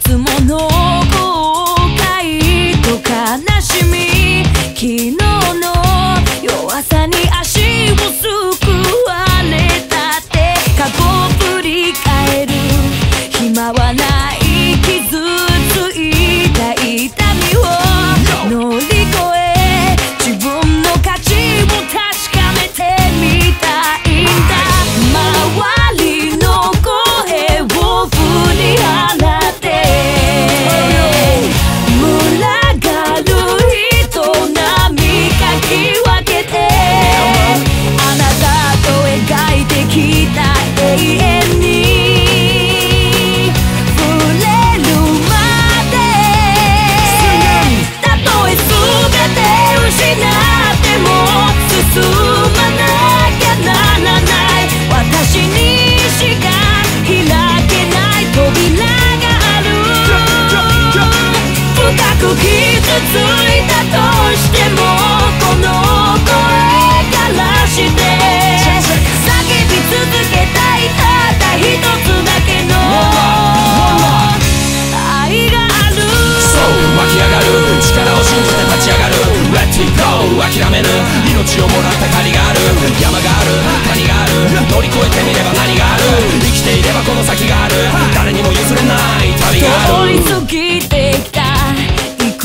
つもの後悔と悲しみ昨日の弱さに足をすくわれたって過去を振り返る暇はない傷傷ついたとしても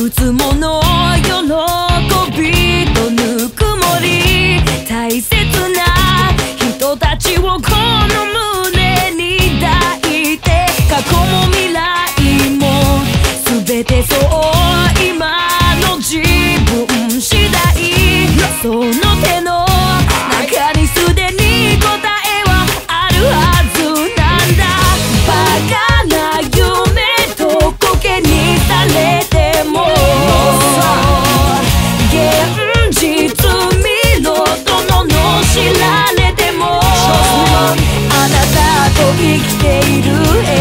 つもの生きている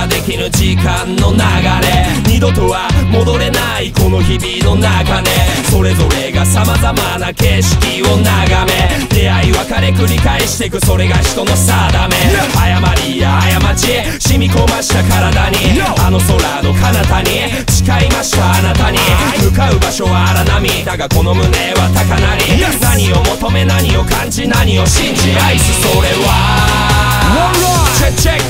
ができぬ時間の流れ。二度とは戻れないこの日々の中でそれぞれが様々な景色を眺め。出会い別れ繰り返していくそれが人の定め。誤りや過ち染み込ました体に。あの空の彼方に。誓いましたあなたに。向かう場所は荒波。だがこの胸は高鳴り。何を求め何を感じ何を信じ愛すそれはチェックチェック